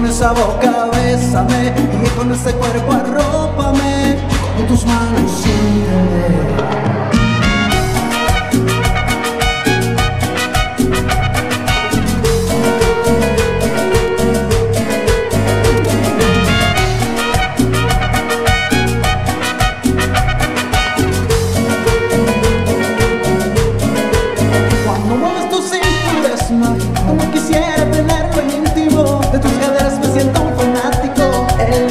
con esa boca bésame y con ese cuerpo arrópame, con tus manos siénteme.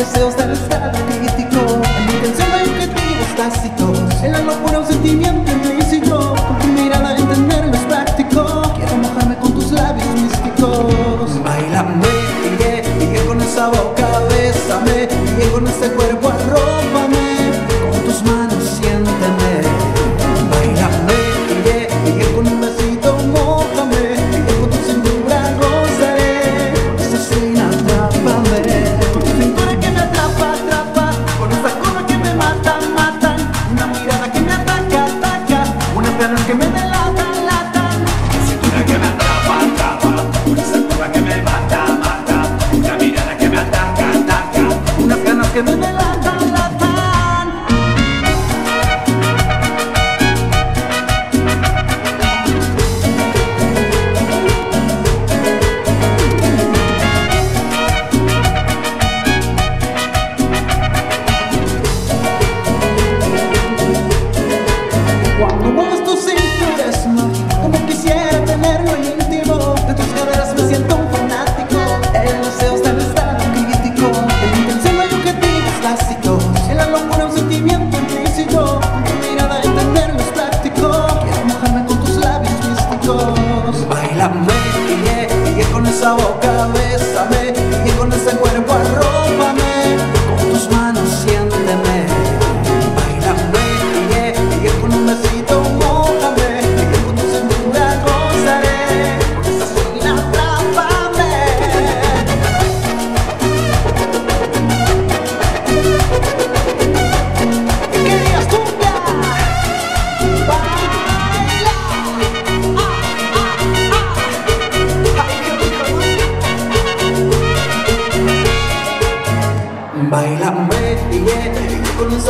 deseos del estado crítico En mi intención hay objetivos tácitos. En la locura un sentimiento implícito Con tu mirada entenderlo es práctico. Quiero mojarme con tus labios místicos. Bailame, sigue, sigue con esa boca, bésame Sigue con ese cuerpo arroba esa boca, bésame y con ese cuerpo arroz.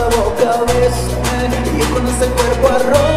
boca, besame. Y con ese cuerpo arroz.